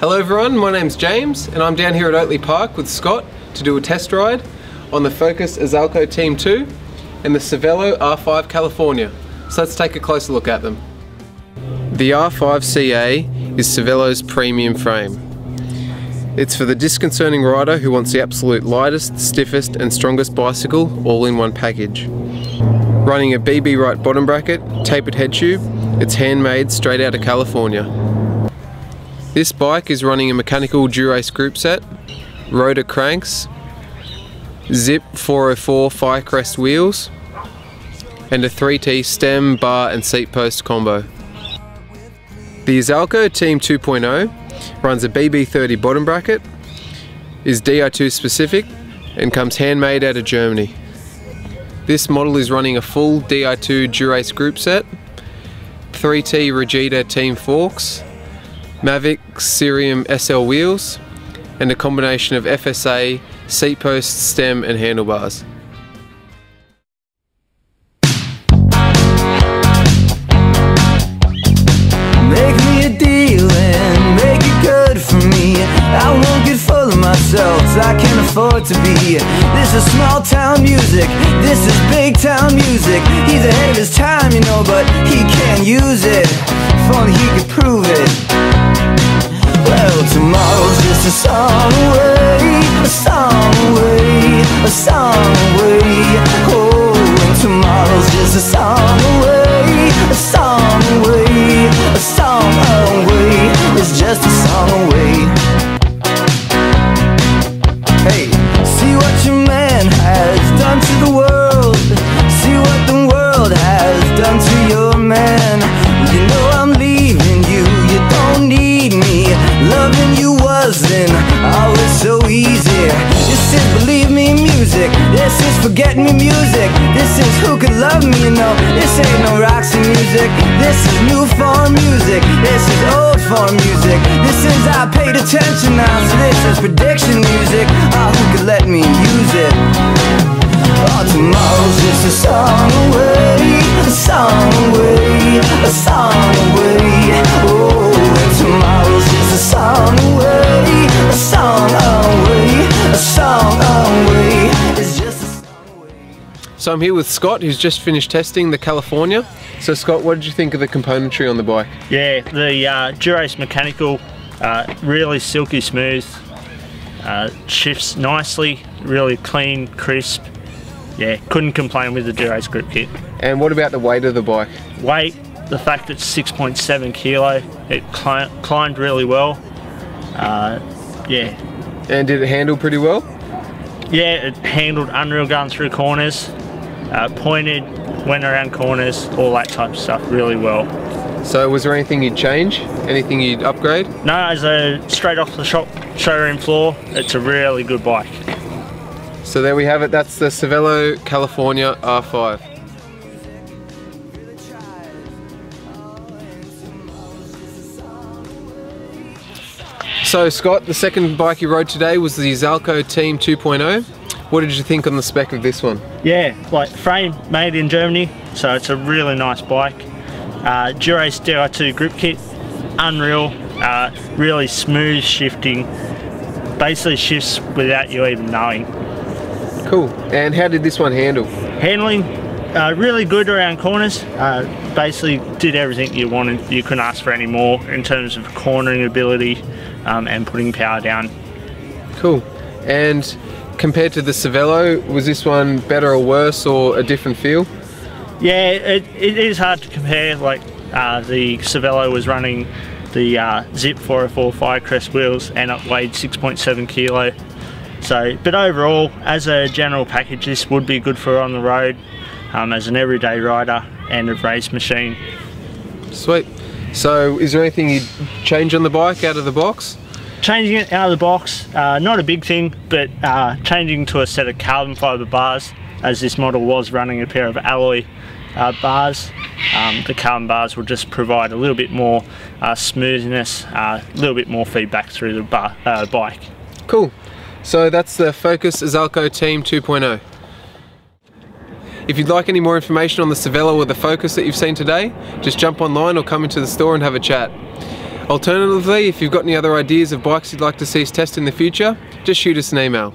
Hello everyone, my name's James and I'm down here at Oatley Park with Scott to do a test ride on the Focus Izalco Team 2 and the Cervelo R5 California. So let's take a closer look at them. The R5CA is Cervelo's premium frame. It's for the disconcerting rider who wants the absolute lightest, stiffest and strongest bicycle all in one package. Running a BBright bottom bracket, tapered head tube, it's handmade straight out of California. This bike is running a mechanical Dura-Ace group set, rotor cranks, Zipp 404 Firecrest wheels, and a 3T stem, bar and seat post combo. The Izalco Team 2.0 runs a BB30 bottom bracket, is Di2 specific, and comes handmade out of Germany. This model is running a full Di2 Dura-Ace group set, 3T Rigida Team forks, Mavic Ksyrium SL wheels, and a combination of FSA, seat post, stem, and handlebars. Afford to be. This is small town music, this is big town music. He's ahead of his time, you know, but he can't use it. If only he could prove it. Well, tomorrow's just a song away, a song away, a song away. Oh, and tomorrow's just a song has to your man. You know I'm leaving you, you don't need me. Loving you wasn't always so easy. This is believe me music. This is forget me music. This is who could love me, you know. This ain't no Roxy music. This is new form music. This is old form music. This is I paid attention now, so this is prediction music. Oh, who could let me use it? Oh, tomorrow's just a song away, song away, a song away. Oh, tomorrow's just a song away, a song away, a song away. It's just a song away. So I'm here with Scott, who's just finished testing the California. So Scott, what did you think of the componentry on the bike? Yeah, the uh, Dura-Ace mechanical, uh, really silky smooth, uh, shifts nicely, really clean, crisp. Yeah, couldn't complain with the Dura-Ace grip kit. And what about the weight of the bike? Weight, the fact it's 6.7 kilo, it cli- climbed really well. Uh, yeah, And did it handle pretty well? yeah, it handled unreal going through corners, uh, pointed, went around corners, all that type of stuff really well. So was there anything you'd change? Anything you'd upgrade? No, as a straight off the shop showroom floor, it's a really good bike. So there we have it, that's the Cervelo California R5. So Scott, the second bike you rode today was the Izalco Team 2.0. What did you think on the spec of this one? Yeah, like frame made in Germany, so it's a really nice bike. Uh, Dura-Ace Di2 grip kit, unreal, uh, really smooth shifting, basically shifts without you even knowing. Cool. And how did this one handle? Handling, uh, really good around corners, uh, basically did everything you wanted, you couldn't ask for any more in terms of cornering ability um, and putting power down. Cool. And compared to the Cervelo, was this one better or worse or a different feel? Yeah, it, it is hard to compare. Like uh, the Cervelo was running the uh, Zipp 404 Firecrest wheels and it weighed 6.7 kilo. So, but overall, as a general package, this would be good for on the road um, as an everyday rider and a race machine. Sweet. So is there anything you'd change on the bike out of the box? Changing it out of the box, uh, not a big thing, but uh, changing to a set of carbon fibre bars, as this model was running a pair of alloy uh, bars. Um, the carbon bars will just provide a little bit more uh, smoothness, uh, a little bit more feedback through the bar, uh, bike. Cool. So that's the Focus Izalco Team 2.0. If you'd like any more information on the Cervelo or the Focus that you've seen today, just jump online or come into the store and have a chat. Alternatively, if you've got any other ideas of bikes you'd like to see us test in the future, just shoot us an email.